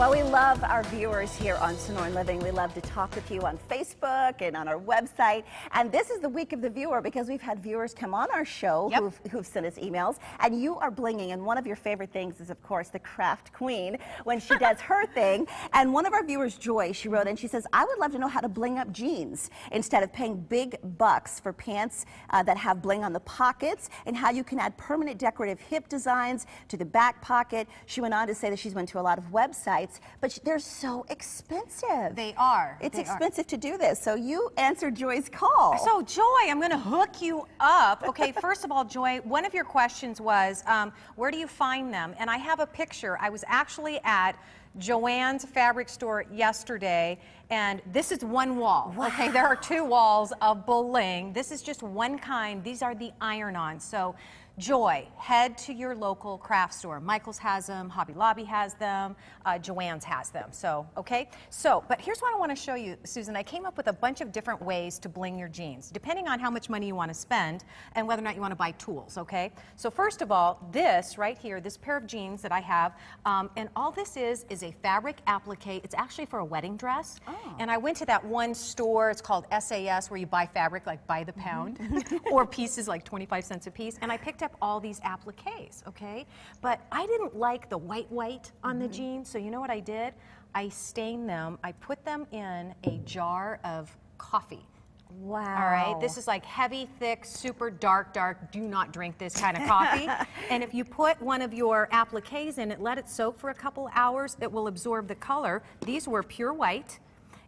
Well, we love our viewers here on Sonoran Living. We love to talk with you on Facebook and on our website. And this is the week of the viewer because we've had viewers come on our show Yep. who've, who've sent us emails. And you are blinging. And one of your favorite things is, of course, the craft queen when she does her thing. And one of our viewers, Joy, she wrote in, she says, I would love to know how to bling up jeans instead of paying big bucks for pants uh, that have bling on the pockets and how you can add permanent decorative hip designs to the back pocket. She went on to say that she's went to a lot of websites, but they're so expensive. They are. It's They are. expensive to do this. So you answered Joy's call. So, Joy, I'm going to hook you up. Okay, first of all, Joy, one of your questions was, um, where do you find them? And I have a picture. I was actually at Jo-Ann's fabric store yesterday, and this is one wall. Okay, there are two walls of bling. This is just one kind. These are the iron-ons. So, Joy, head to your local craft store. Michael's has them, Hobby Lobby has them, uh, Jo-Ann's has them. So, okay? So, but here's what I want to show you, Susan. I came up with a bunch of different ways to bling your jeans, depending on how much money you want to spend and whether or not you want to buy tools, okay? So, first of all, this right here, this pair of jeans that I have, um, and all this is, is a fabric applique. It's actually for a wedding dress. And I went to that one store, it's called SAS, where you buy fabric like by the pound or pieces like 25 cents a piece. And I picked up all these appliques, okay? But I didn't like the white white on the mm-hmm. jeans, so you know what I did? I stained them, I put them in a jar of coffee. wow. All right, this is like heavy, thick, super dark, dark. Do not drink this kind of coffee. and if you put one of your appliques in it, let it soak for a couple hours, it will absorb the color. These were pure white.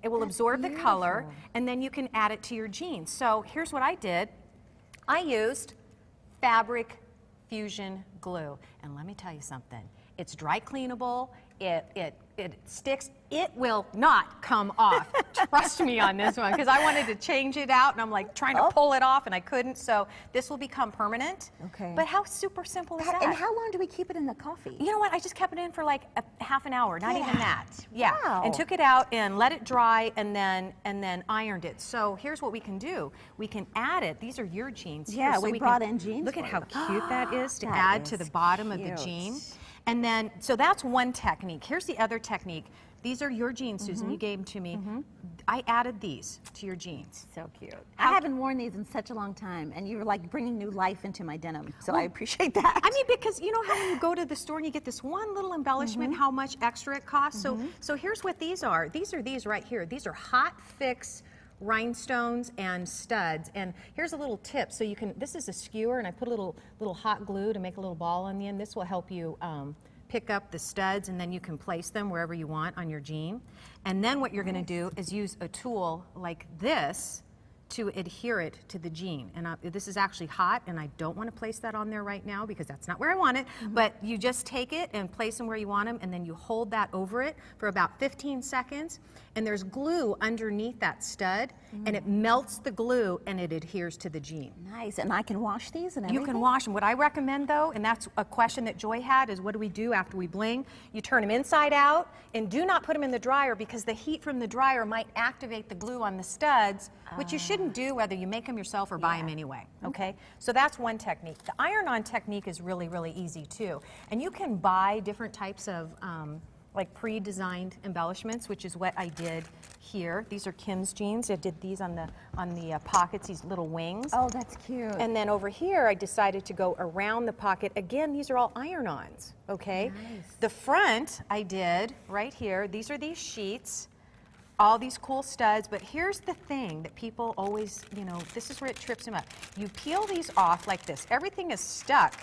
It will absorb the color, and then you can add it to your jeans. So here's what I did. I used fabric fusion glue. And let me tell you something. It's dry cleanable. It, it, it sticks. It will not come off. Trust me on this one because I wanted to change it out and I'm like trying to Oh. pull it off and I couldn't. So this will become permanent. Okay. But how super simple is that? And how long do we keep it in the coffee? You know what? I just kept it in for like a half an hour, not even that. Yeah. Wow. And took it out and let it dry and then and then ironed it. So here's what we can do. We can add it. These are your jeans. here, Yeah, so we can- brought in jeans Look at how cute that is to That add to the bottom of the jean. And then so that's one technique. Here's the other technique. These are your jeans, Susan. Mm-hmm. You gave them to me. Mm-hmm. I added these to your jeans. So cute. I haven't worn these in such a long time, and you're like bringing new life into my denim. So I appreciate that. I mean, because you know how when you go to the store and you get this one little embellishment, mm-hmm. how much extra it costs. So, mm-hmm. so here's what these are. These are these right here. These are hot fix rhinestones and studs. And here's a little tip. So you can. This is a skewer, and I put a little little hot glue to make a little ball on the end. This will help you. Um, pick up the studs and then you can place them wherever you want on your jean. And then what you're going to do is use a tool like this to adhere it to the jean. And I, this is actually hot, and I don't want to place that on there right now because that's not where I want it. Mm-hmm. But you just take it and place them where you want them, and then you hold that over it for about 15 seconds. And there's glue underneath that stud, mm-hmm. and it melts the glue and it adheres to the jean. nice, and I can wash these and You can wash them. What I recommend though, and that's a question that Joy had, is what do we do after we bling? You turn them inside out and do not put them in the dryer because the heat from the dryer might activate the glue on the studs, which you ah. Shouldn't do whether you make them yourself or buy them anyway. Okay? So that's one technique. The iron on technique is really, really easy too. And you can buy different types of um, like pre-designed embellishments, which is what I did here. These are Kim's jeans. I did these on the on the uh, pockets, these little wings. Oh, that's cute. And then over here, I decided to go around the pocket. Again, these are all iron-ons, okay? Nice. The front, I did right here. These are these sheets, all these cool studs. But here's the thing that people always, you know, this is where it trips them up. You peel these off like this. Everything is stuck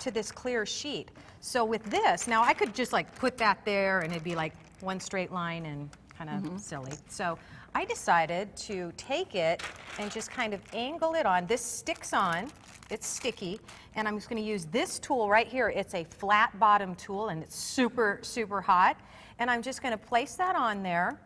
to this clear sheet. So with this, now I could just like put that there and it'd be like one straight line and kind of mm-hmm. silly. So I decided to take it and just kind of angle it on. This sticks on, it's sticky, and I'm just gonna use this tool right here. It's a flat bottom tool and it's super, super hot. And I'm just gonna place that on there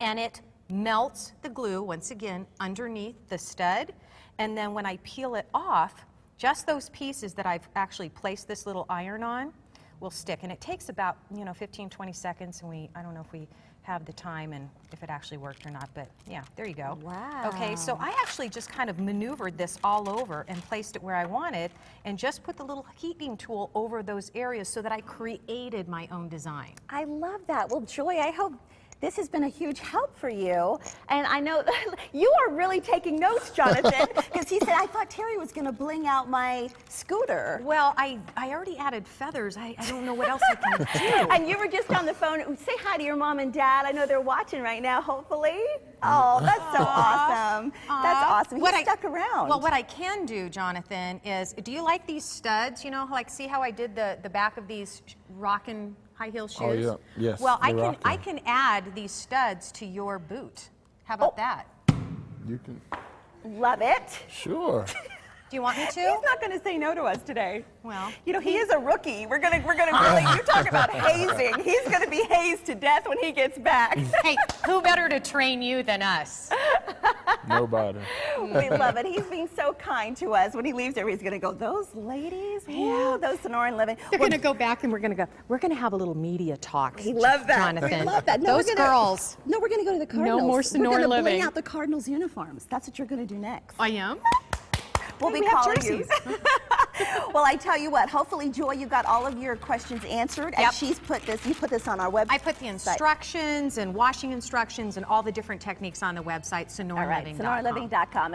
and it melts the glue once again underneath the stud. And then when I peel it off, just those pieces that I've actually placed this little iron on will stick. And it takes about, you know, 15, 20 seconds, and we, I don't know if we have the time and if it actually worked or not, but yeah, there you go. Wow. Okay, so I actually just kind of maneuvered this all over and placed it where I wanted and just put the little heating tool over those areas so that I created my own design. I love that. Well, Joy, I hope this has been a huge help for you. And I know you are really taking notes, Jonathan, because he said, I thought Terri was going to bling out my scooter. Well, I, I already added feathers. I, I don't know what else I can do. And you were just on the phone. Say hi to your mom and dad. I know they're watching right now, hopefully. Oh, that's so awesome. That's Aw. awesome. He What I- stuck around. Well, what I can do, Jonathan, is do you like these studs? You know, like see how I did the, the back of these sh- rockin' high heel oh, shoes? Oh, yeah. Yes, Well, I the can I can add these studs to your boot. How about Oh. that? You can, Love it. sure. Do you want me to? He's not going to say no to us today. Well, You know, he is a rookie. We're gonna, we're gonna really. You talk about hazing. He's gonna be hazed to death when he gets back. hey, who better to train you than us? Nobody. we love it. He's being so kind to us. When he leaves here, he's gonna go. Those ladies, woo, those Sonoran living. They're Well, going to go back and we're going to go. We're going to have a little media talk. we love that. Jonathan. We love that. No, Those gonna- girls. No, we're gonna go to the Cardinals. No more Sonoran living. We're gonna living. bling out the Cardinals uniforms. That's what you're gonna do next. I am. We'll be we calling you. well, I tell you what. Hopefully, Joy, you got all of your questions answered, and she's put this. You put this on our website. I put the instructions and washing instructions and all the different techniques on the website, All right, sonoranliving.com. sonoranliving.com.